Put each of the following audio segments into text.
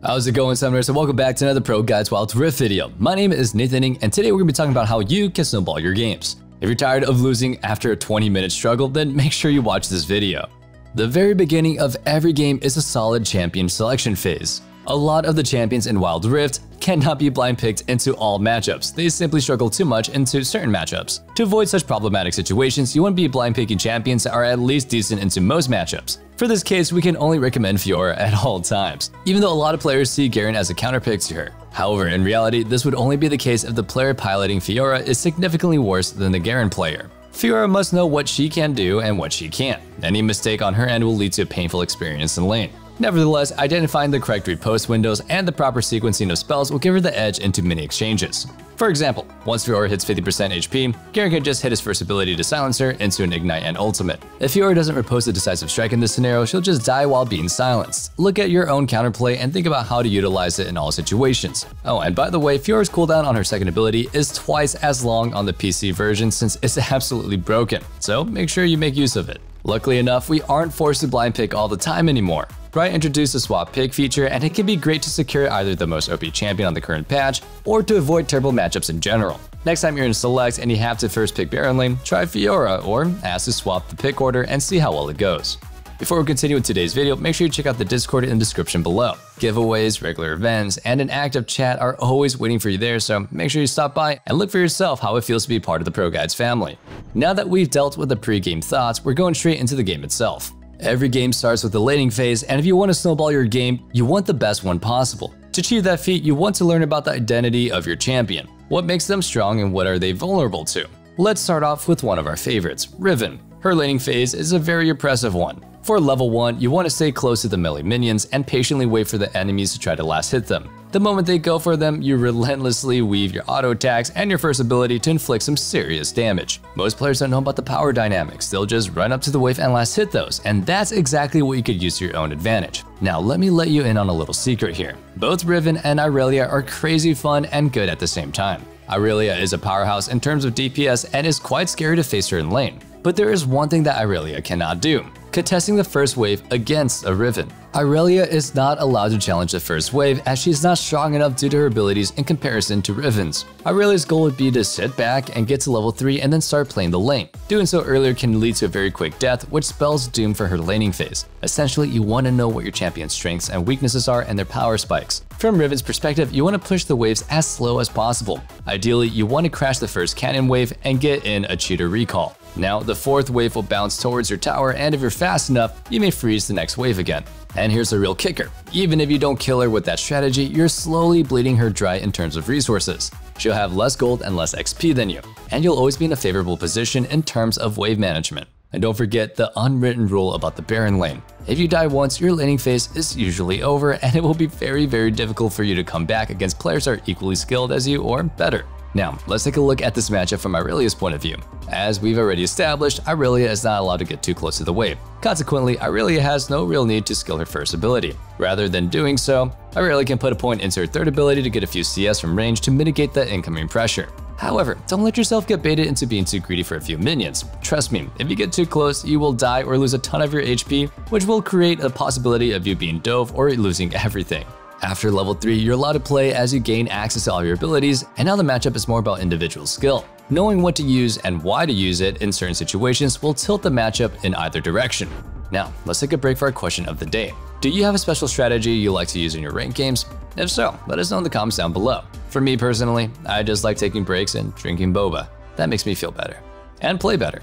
How's it going, Summoners, and welcome back to another ProGuides Wild Rift video. My name is Nathan Ng, and today we're going to be talking about how you can snowball your games. If you're tired of losing after a 20 minute struggle, then make sure you watch this video. The very beginning of every game is a solid champion selection phase. A lot of the champions in Wild Rift cannot be blind picked into all matchups. They simply struggle too much into certain matchups. To avoid such problematic situations, you want to be blind picking champions that are at least decent into most matchups. For this case, we can only recommend Fiora at all times, even though a lot of players see Garen as a counterpick to her. However, in reality, this would only be the case if the player piloting Fiora is significantly worse than the Garen player. Fiora must know what she can do and what she can't. Any mistake on her end will lead to a painful experience in lane. Nevertheless, identifying the correct riposte windows and the proper sequencing of spells will give her the edge into many exchanges. For example, once Fiora hits 50% HP, Garen can just hit his first ability to silence her into an Ignite and Ultimate. If Fiora doesn't riposte a decisive strike in this scenario, she'll just die while being silenced. Look at your own counterplay and think about how to utilize it in all situations. Oh, and by the way, Fiora's cooldown on her second ability is twice as long on the PC version since it's absolutely broken, so make sure you make use of it. Luckily enough, we aren't forced to blind pick all the time anymore. Riot introduced a swap pick feature and it can be great to secure either the most OP champion on the current patch or to avoid terrible matchups in general. Next time you're in Select and you have to first pick Baron lane, try Fiora or ask to swap the pick order and see how well it goes. Before we continue with today's video, make sure you check out the Discord in the description below. Giveaways, regular events, and an active chat are always waiting for you there, so make sure you stop by and look for yourself how it feels to be part of the ProGuides family. Now that we've dealt with the pre-game thoughts, we're going straight into the game itself. Every game starts with the laning phase, and if you want to snowball your game, you want the best one possible. To achieve that feat, you want to learn about the identity of your champion. What makes them strong and what are they vulnerable to? Let's start off with one of our favorites, Riven. Her laning phase is a very impressive one. For level 1, you want to stay close to the melee minions and patiently wait for the enemies to try to last hit them. The moment they go for them, you relentlessly weave your auto attacks and your first ability to inflict some serious damage. Most players don't know about the power dynamics, they'll just run up to the wave and last hit those, and that's exactly what you could use to your own advantage. Now let me let you in on a little secret here. Both Riven and Irelia are crazy fun and good at the same time. Irelia is a powerhouse in terms of DPS and is quite scary to face her in lane. But there is one thing that Irelia cannot do contesting the first wave against a Riven. Irelia is not allowed to challenge the first wave as she is not strong enough due to her abilities in comparison to Riven's. Irelia's goal would be to sit back and get to level 3 and then start playing the lane. Doing so earlier can lead to a very quick death which spells doom for her laning phase. Essentially, you want to know what your champion's strengths and weaknesses are and their power spikes. From Riven's perspective, you want to push the waves as slow as possible. Ideally, you want to crash the first cannon wave and get in a cheater recall. Now, the fourth wave will bounce towards your tower, and if you're fast enough, you may freeze the next wave again. And here's the real kicker. Even if you don't kill her with that strategy, you're slowly bleeding her dry in terms of resources. She'll have less gold and less XP than you, and you'll always be in a favorable position in terms of wave management. And don't forget the unwritten rule about the Baron lane. If you die once, your laning phase is usually over and it will be very very difficult for you to come back against players that are equally skilled as you or better. Now, let's take a look at this matchup from Irelia's point of view. As we've already established, Irelia is not allowed to get too close to the wave. Consequently, Irelia has no real need to skill her first ability. Rather than doing so, Irelia can put a point into her third ability to get a few CS from range to mitigate the incoming pressure. However, don't let yourself get baited into being too greedy for a few minions. Trust me, if you get too close, you will die or lose a ton of your HP, which will create a possibility of you being dove or losing everything. After level 3, you're allowed to play as you gain access to all your abilities, and now the matchup is more about individual skill. Knowing what to use and why to use it in certain situations will tilt the matchup in either direction. Now, let's take a break for our question of the day. Do you have a special strategy you like to use in your ranked games? If so, let us know in the comments down below. For me personally, I just like taking breaks and drinking boba. That makes me feel better. And play better.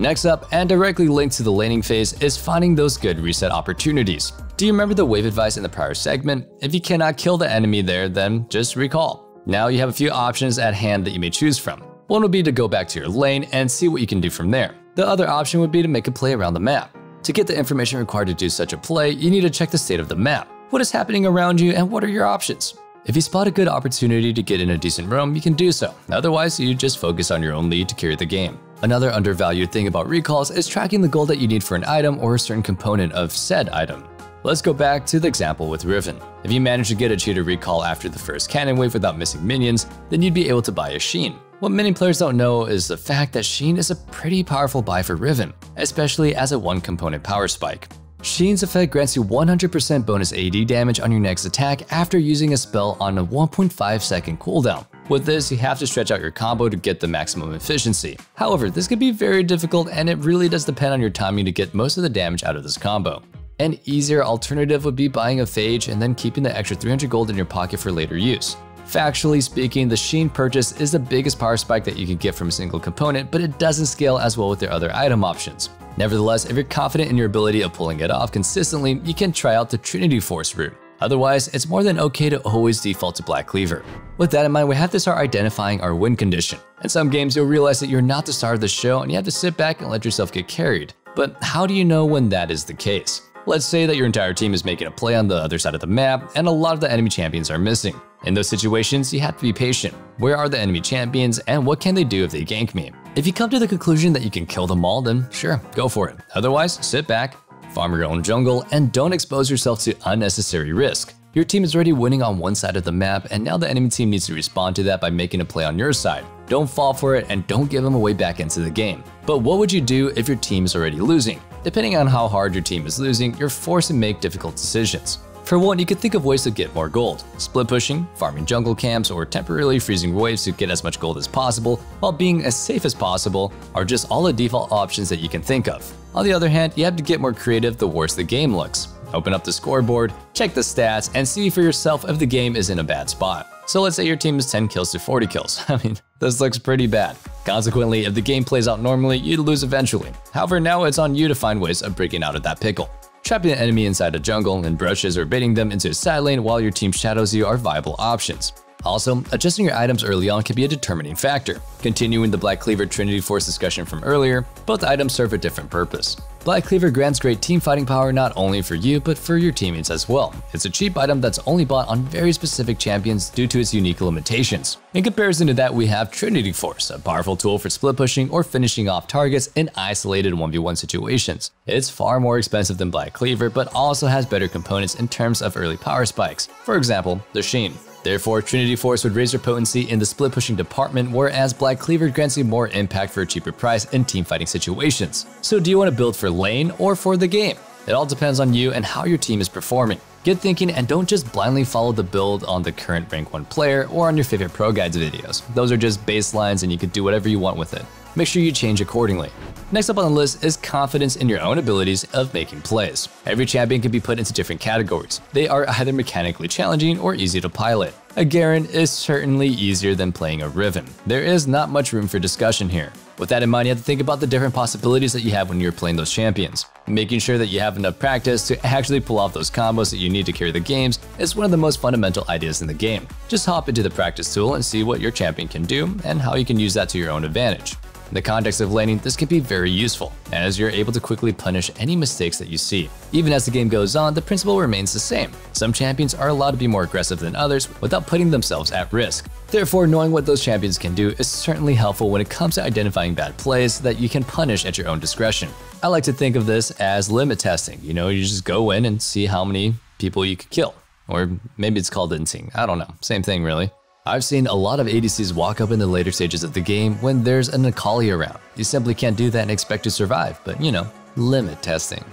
Next up, and directly linked to the laning phase, is finding those good reset opportunities. Do you remember the wave advice in the prior segment? If you cannot kill the enemy there, then just recall. Now you have a few options at hand that you may choose from. One would be to go back to your lane and see what you can do from there. The other option would be to make a play around the map. To get the information required to do such a play, you need to check the state of the map. What is happening around you and what are your options? If you spot a good opportunity to get in a decent roam, you can do so. Otherwise, you just focus on your own lead to carry the game. Another undervalued thing about recalls is tracking the gold that you need for an item or a certain component of said item. Let's go back to the example with Riven. If you manage to get a cheater recall after the first cannon wave without missing minions, then you'd be able to buy a Sheen. What many players don't know is the fact that Sheen is a pretty powerful buy for Riven, especially as a one component power spike. Sheen's effect grants you 100% bonus AD damage on your next attack after using a spell on a 1.5 second cooldown. With this, you have to stretch out your combo to get the maximum efficiency. However, this can be very difficult and it really does depend on your timing to get most of the damage out of this combo. An easier alternative would be buying a Phage and then keeping the extra 300 gold in your pocket for later use. Factually speaking, the Sheen purchase is the biggest power spike that you can get from a single component, but it doesn't scale as well with your other item options. Nevertheless, if you're confident in your ability of pulling it off consistently, you can try out the Trinity Force route. Otherwise, it's more than okay to always default to Black Cleaver. With that in mind, we have to start identifying our win condition. In some games, you'll realize that you're not the star of the show and you have to sit back and let yourself get carried. But how do you know when that is the case? Let's say that your entire team is making a play on the other side of the map and a lot of the enemy champions are missing. In those situations, you have to be patient. Where are the enemy champions and what can they do if they gank me? If you come to the conclusion that you can kill them all, then sure, go for it. Otherwise, sit back, farm your own jungle, and don't expose yourself to unnecessary risk. Your team is already winning on one side of the map, and now the enemy team needs to respond to that by making a play on your side. Don't fall for it and don't give them a way back into the game. But what would you do if your team is already losing? Depending on how hard your team is losing, you're forced to make difficult decisions. For one, you could think of ways to get more gold. Split pushing, farming jungle camps, or temporarily freezing waves to get as much gold as possible while being as safe as possible are just all the default options that you can think of. On the other hand, you have to get more creative the worse the game looks. Open up the scoreboard, check the stats, and see for yourself if the game is in a bad spot. So let's say your team is 10 kills to 40 kills. I mean, this looks pretty bad. Consequently, if the game plays out normally, you'd lose eventually. However, now it's on you to find ways of breaking out of that pickle. Trapping an enemy inside a jungle and brushes or baiting them into a side lane while your team shadows you are viable options. Also, adjusting your items early on can be a determining factor. Continuing the Black Cleaver Trinity Force discussion from earlier, both items serve a different purpose. Black Cleaver grants great team fighting power not only for you, but for your teammates as well. It's a cheap item that's only bought on very specific champions due to its unique limitations. In comparison to that, we have Trinity Force, a powerful tool for split pushing or finishing off targets in isolated 1v1 situations. It's far more expensive than Black Cleaver, but also has better components in terms of early power spikes. For example, the Sheen. Therefore, Trinity Force would raise your potency in the split pushing department, whereas Black Cleaver grants you more impact for a cheaper price in team fighting situations. So do you want to build for lane or for the game? It all depends on you and how your team is performing. Get thinking and don't just blindly follow the build on the current rank 1 player or on your favorite ProGuides videos. Those are just baselines and you can do whatever you want with it. Make sure you change accordingly. Next up on the list is confidence in your own abilities of making plays. Every champion can be put into different categories. They are either mechanically challenging or easy to pilot. A Garen is certainly easier than playing a Riven. There is not much room for discussion here. With that in mind, you have to think about the different possibilities that you have when you're playing those champions. Making sure that you have enough practice to actually pull off those combos that you need to carry the games is one of the most fundamental ideas in the game. Just hop into the practice tool and see what your champion can do and how you can use that to your own advantage. In the context of laning, this can be very useful, as you're able to quickly punish any mistakes that you see. Even as the game goes on, the principle remains the same. Some champions are allowed to be more aggressive than others without putting themselves at risk. Therefore, knowing what those champions can do is certainly helpful when it comes to identifying bad plays that you can punish at your own discretion. I like to think of this as limit testing. You know, you just go in and see how many people you could kill. Or maybe it's called inting. I don't know. Same thing, really. I've seen a lot of ADCs walk up in the later stages of the game when there's an Akali around. You simply can't do that and expect to survive, but you know, limit testing.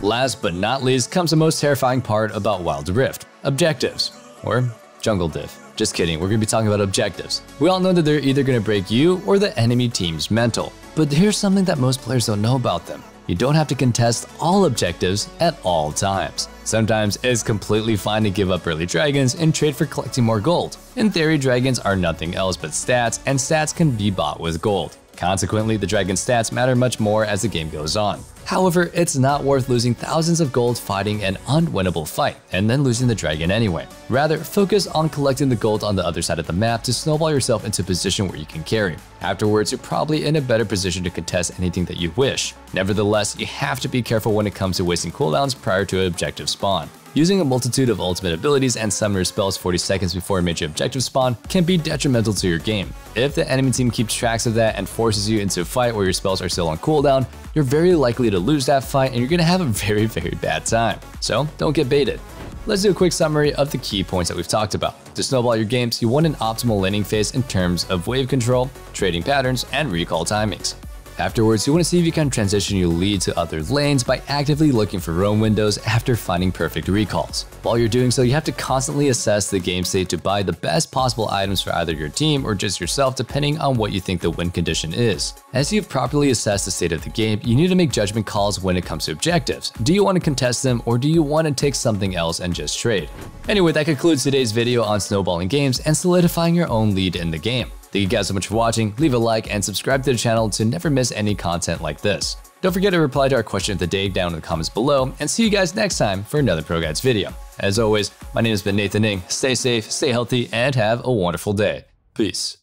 Last but not least comes the most terrifying part about Wild Rift, objectives, or jungle diff. Just kidding, we're gonna be talking about objectives. We all know that they're either gonna break you or the enemy team's mental. But here's something that most players don't know about them. You don't have to contest all objectives at all times. Sometimes it's completely fine to give up early dragons and trade for collecting more gold. In theory, dragons are nothing else but stats, and stats can be bought with gold. Consequently, the dragon stats matter much more as the game goes on. However, it's not worth losing thousands of gold fighting an unwinnable fight and then losing the dragon anyway. Rather, focus on collecting the gold on the other side of the map to snowball yourself into a position where you can carry. Afterwards, you're probably in a better position to contest anything that you wish. Nevertheless, you have to be careful when it comes to wasting cooldowns prior to an objective spawn. Using a multitude of ultimate abilities and summoner spells 40 seconds before a major objective spawn can be detrimental to your game. If the enemy team keeps tracks of that and forces you into a fight where your spells are still on cooldown, you're very likely to lose that fight and you're gonna have a very, very bad time. So don't get baited. Let's do a quick summary of the key points that we've talked about. To snowball your games, you want an optimal laning phase in terms of wave control, trading patterns, and recall timings. Afterwards, you want to see if you can transition your lead to other lanes by actively looking for roam windows after finding perfect recalls. While you're doing so, you have to constantly assess the game state to buy the best possible items for either your team or just yourself depending on what you think the win condition is. As you've properly assessed the state of the game, you need to make judgment calls when it comes to objectives. Do you want to contest them or do you want to take something else and just trade? Anyway, that concludes today's video on snowballing games and solidifying your own lead in the game. Thank you guys so much for watching. Leave a like and subscribe to the channel to never miss any content like this. Don't forget to reply to our question of the day down in the comments below, and see you guys next time for another ProGuides video. As always, my name has been Nathan Ng. Stay safe, stay healthy, and have a wonderful day. Peace.